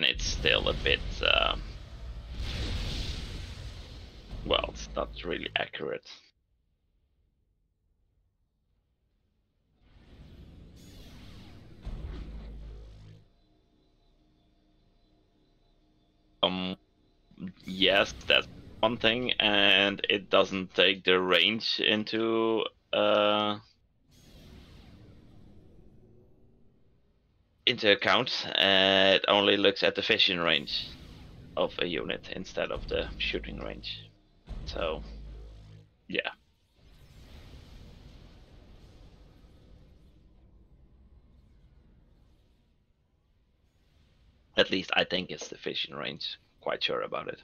then it's still a bit. Um, well, it's not really accurate. Um, yes, that's one thing, and it doesn't take the range into uh, into account. Uh, it only looks at the vision range of a unit instead of the shooting range. So, yeah. At least I think it's the vision range. Quite sure about it.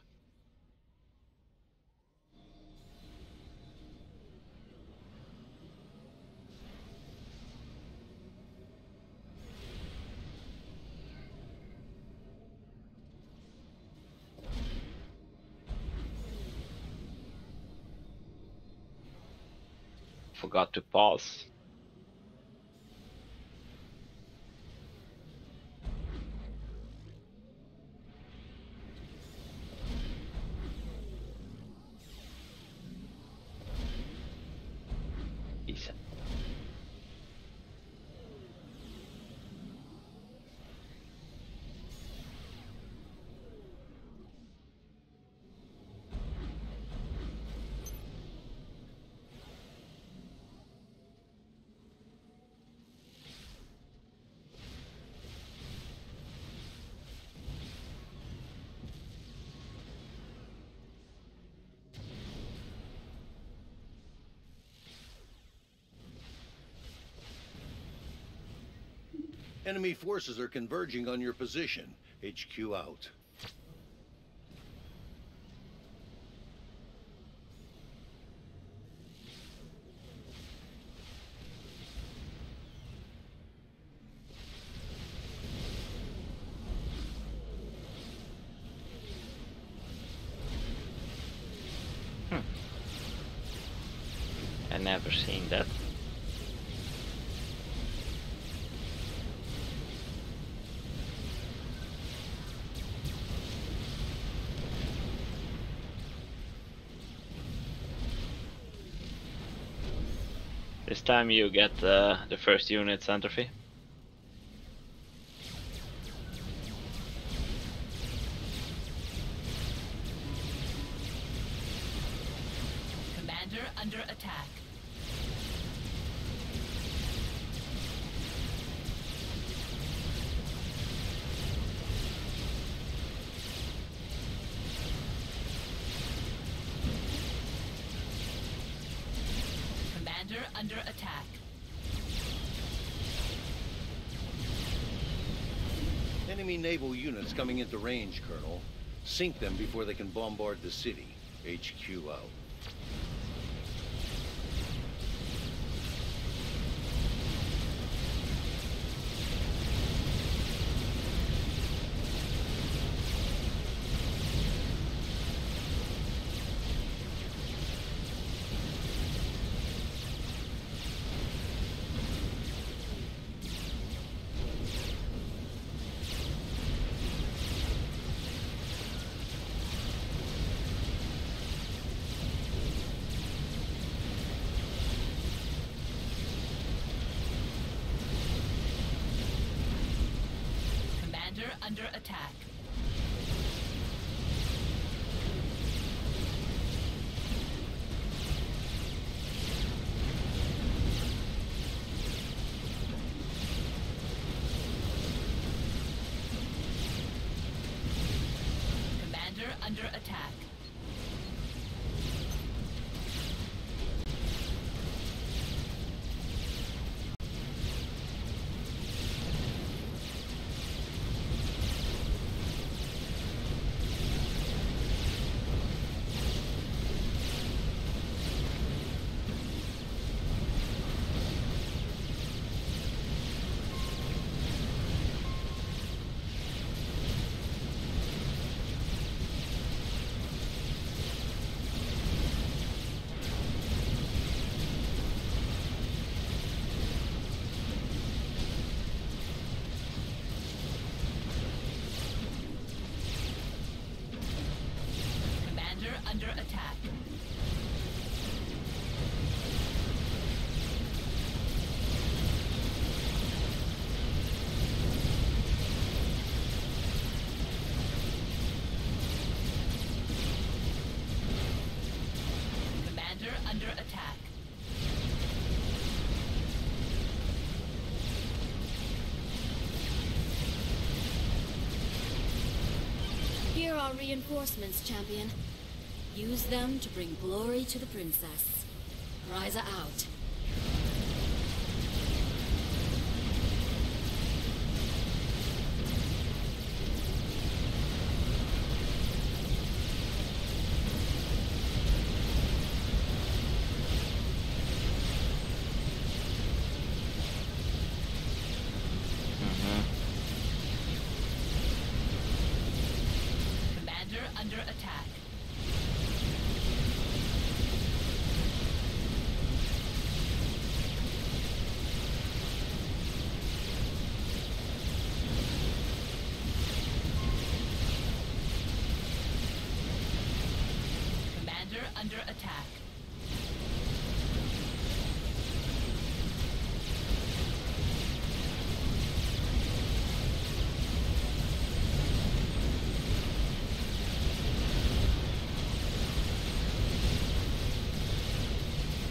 Forgot to pause. Enemy forces are converging on your position. HQ out. I never seen that. This time you get uh, the first unit's entropy. Units coming into range, Colonel. Sink them before they can bombard the city. HQ out. Commander under attack. Under attack. Commander under attack. Here are reinforcements, champion. Use them to bring glory to the princess. Rhiza out. Mhm. Commander under attack. Commander under attack.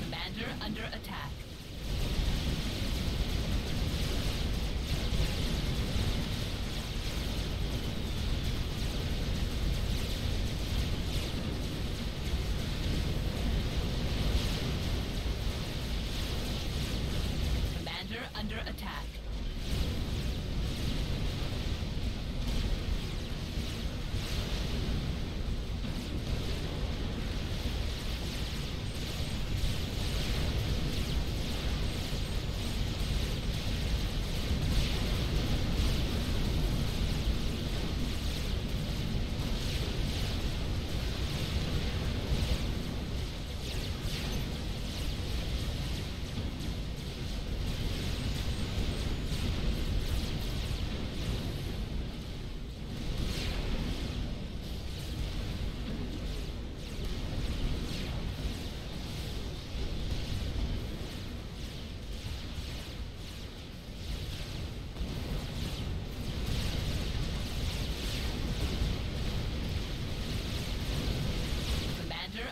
Commander under attack. Commander under attack. Commander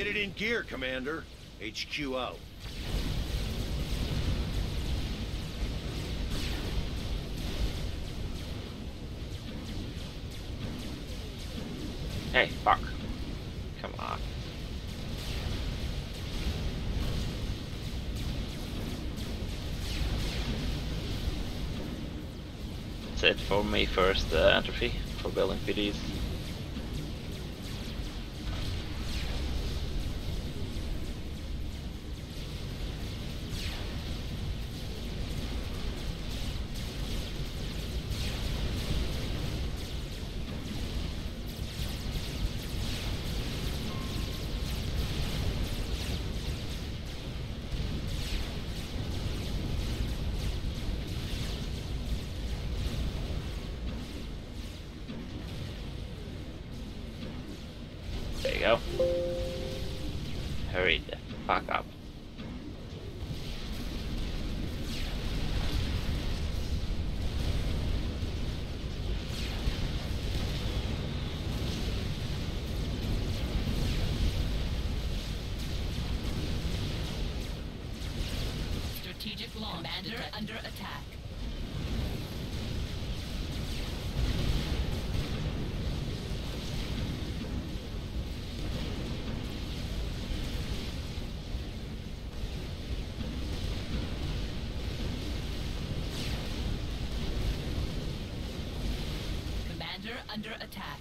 Get it in gear, Commander. HQ out. Hey, fuck. Come on. That's it for me first, uh, entropy for building PDs. Commander under attack.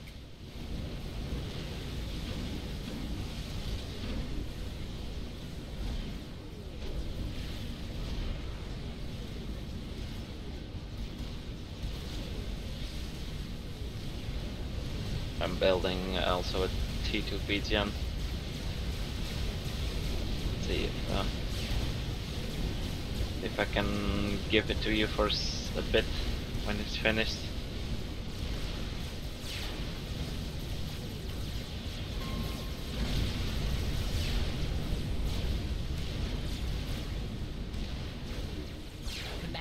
I'm building also a T2 BGM. See if uh, if I can give it to you for a bit when it's finished.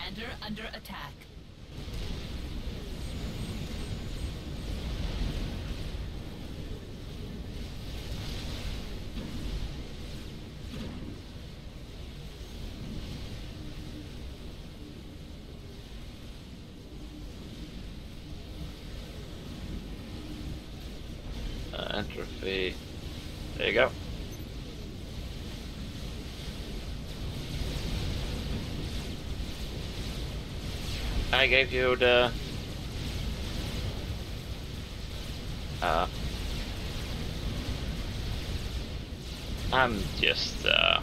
Commander under attack. Uh, entropy. There you go. I gave you the. Uh, I'm just. Uh,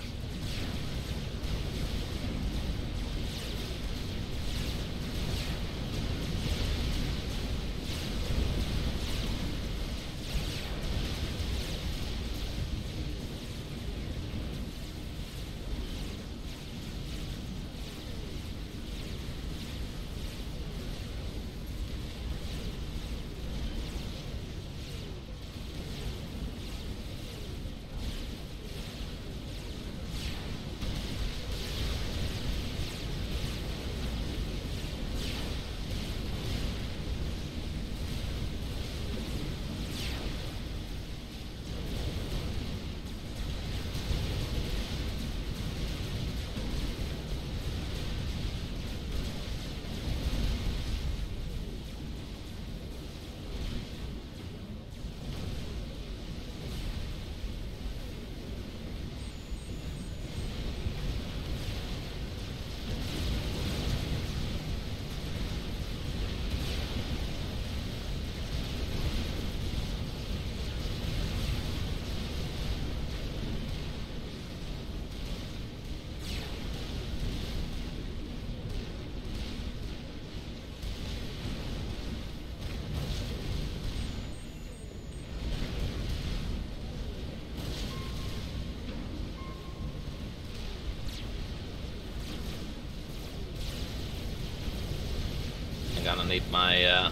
I'm gonna need my uh,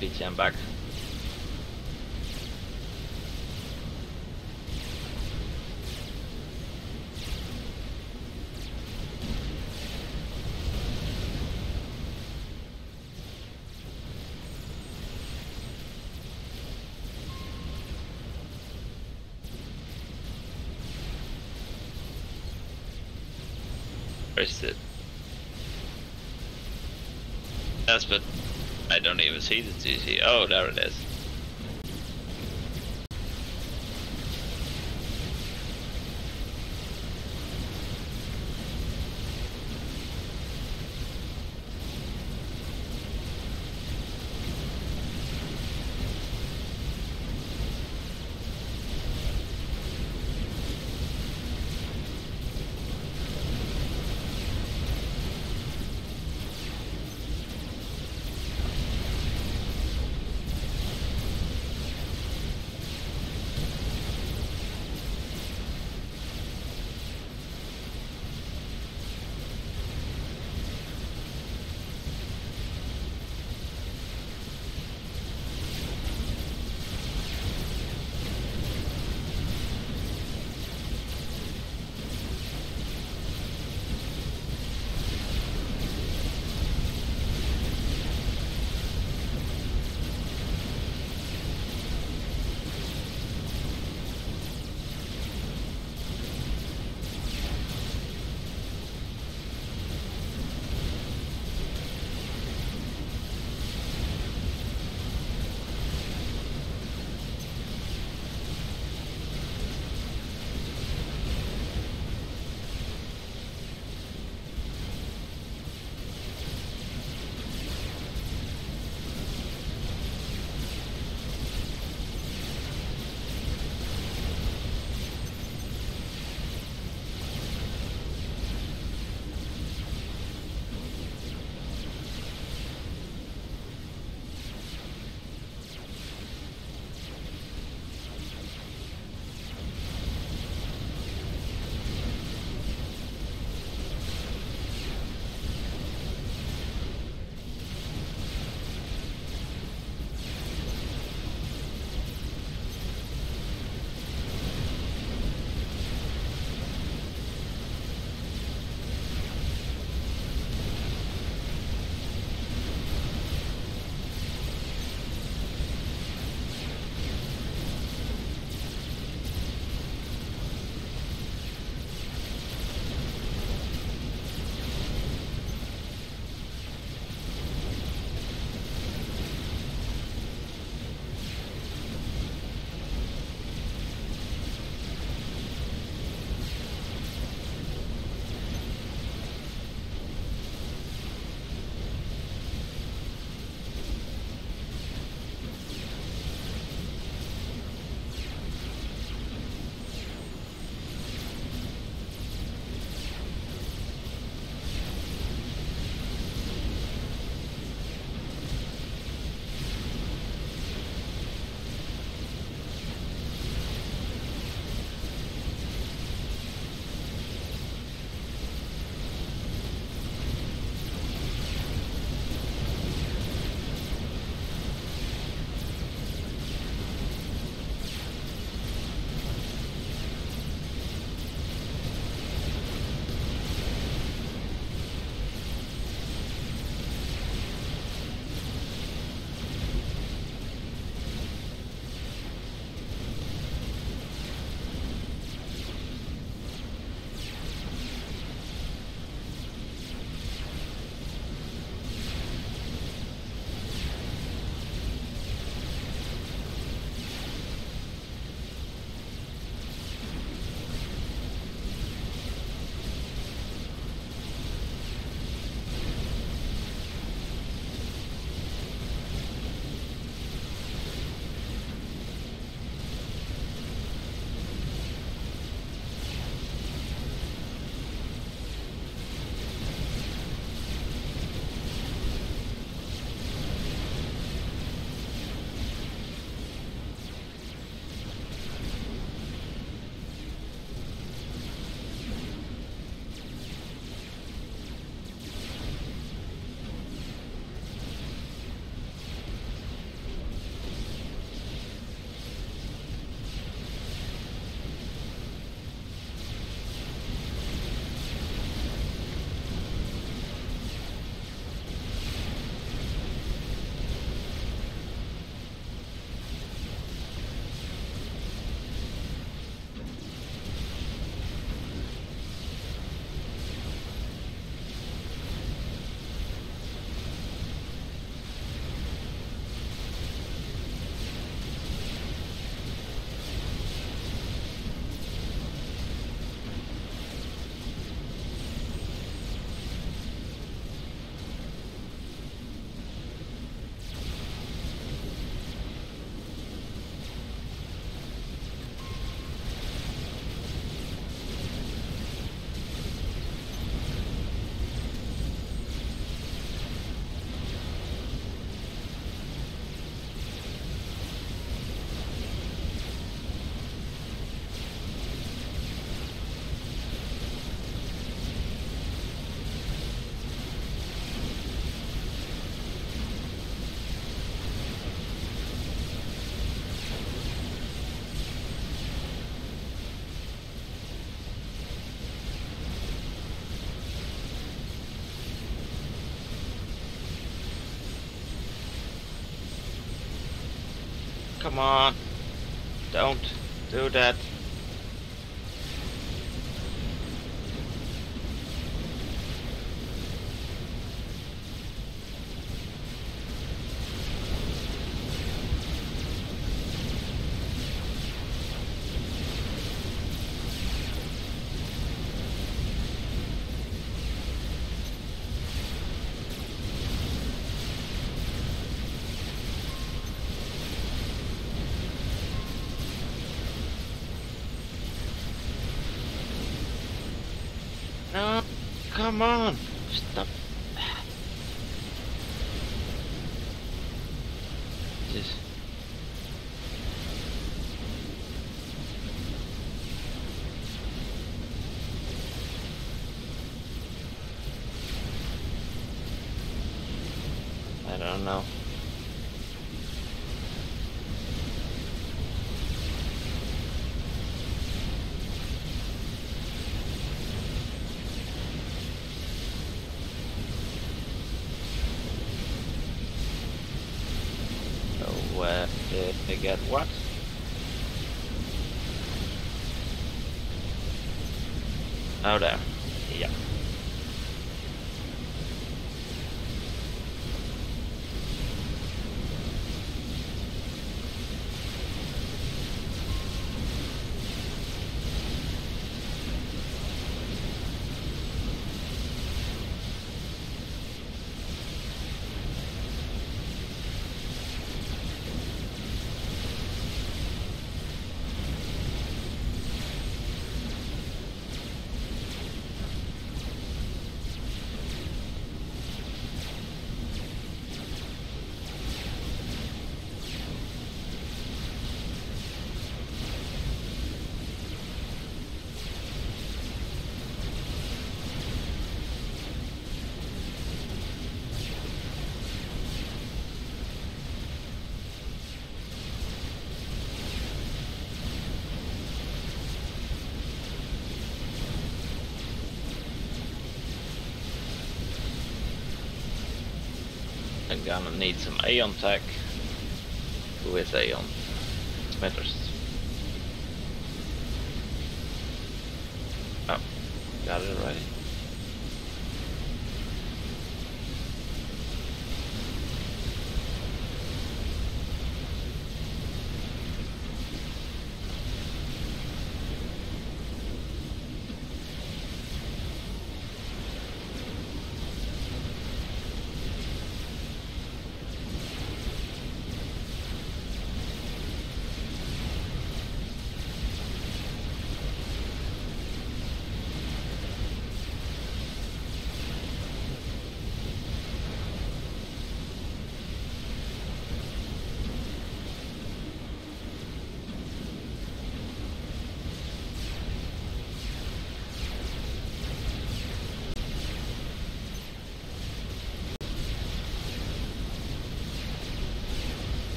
BGM back. Where is it? Yes, but I don't even see the TC. Oh, there it is. Come on. Don't do that. No, come on. Stop. Just. I don't know. So where did they get what? Oh there. Yeah. I'm gonna need some Aeon tech. Is Aeon? Smithers.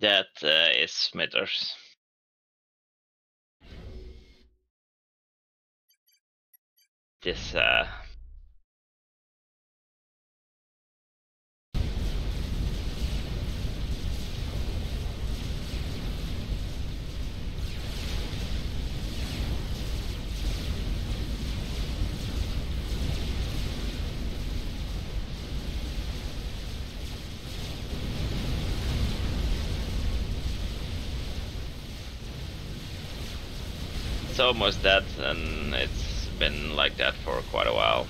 That uh, is Smithers. This almost that and it's been like that for quite a while.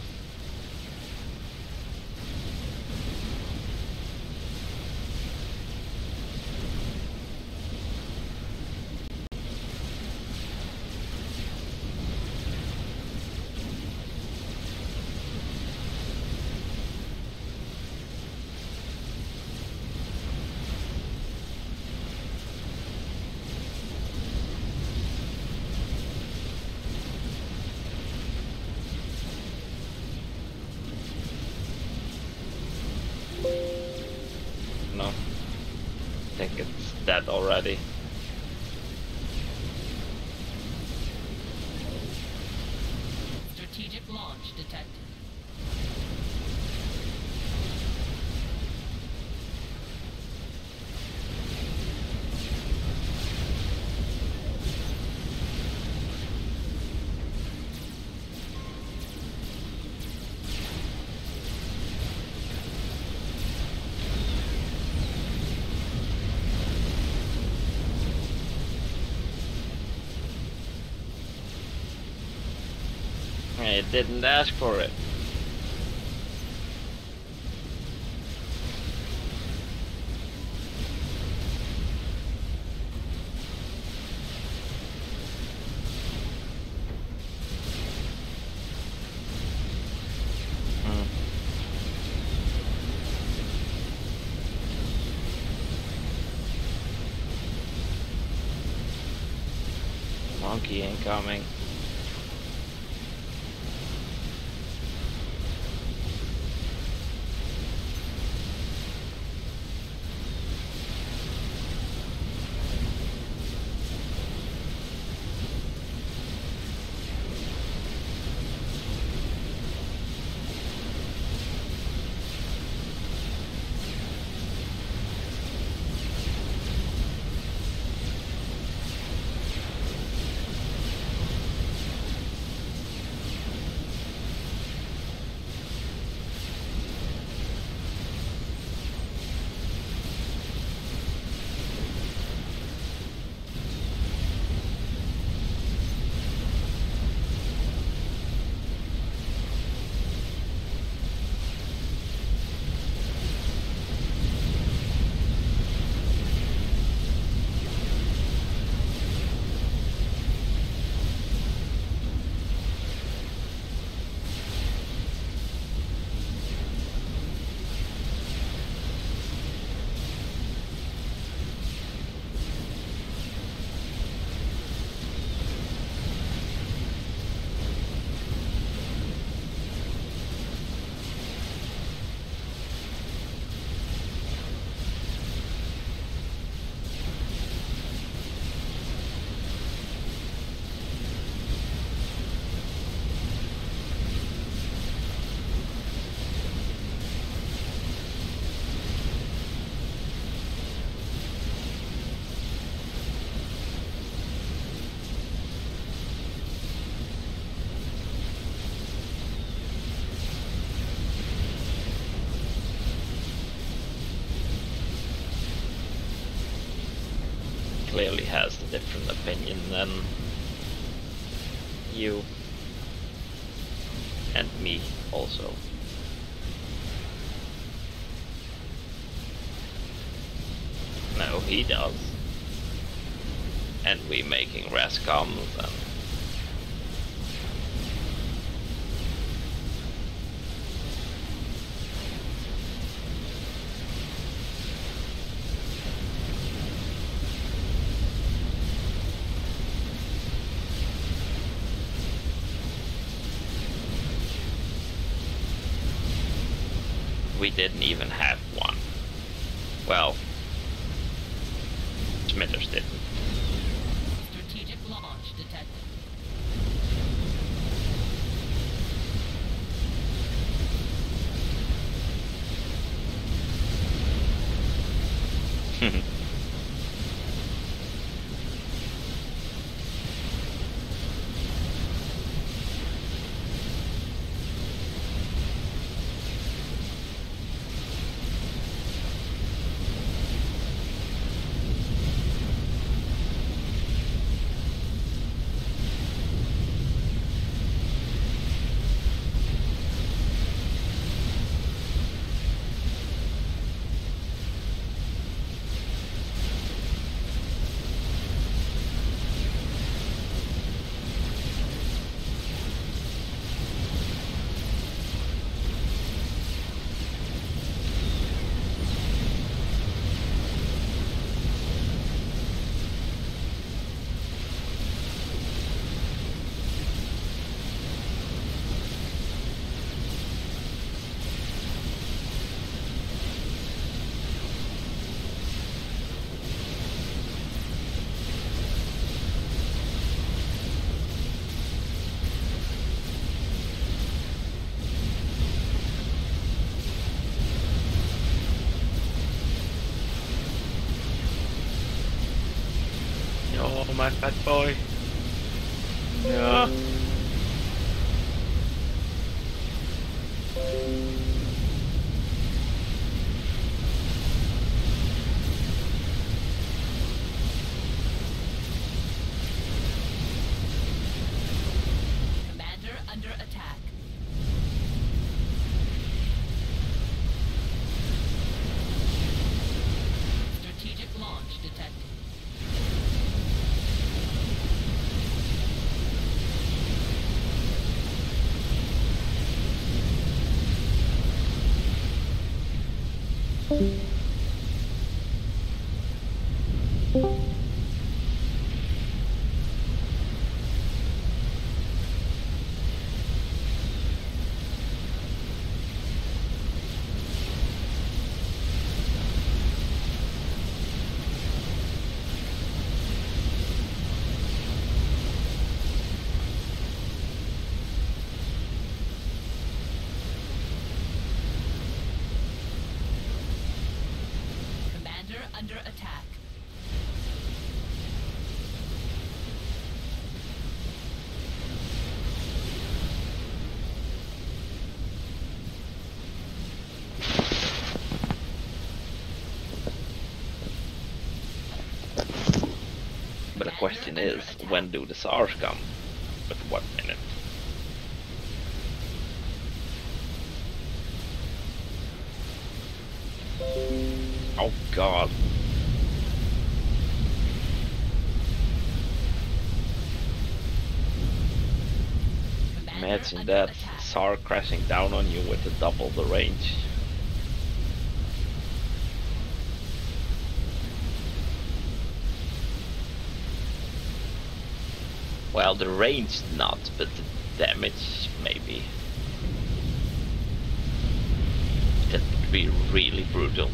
know. I think it's dead already. Strategic launch detected. It didn't ask for it. Clearly has a different opinion than you and me also. No, he does. And we making Rascom's and my fat boy. No. Under attack. But the question is, when do the CZARs come? God. Imagine that. CZAR crashing down on you with a double the range. Well, the range not, but the damage maybe. That would be really brutal.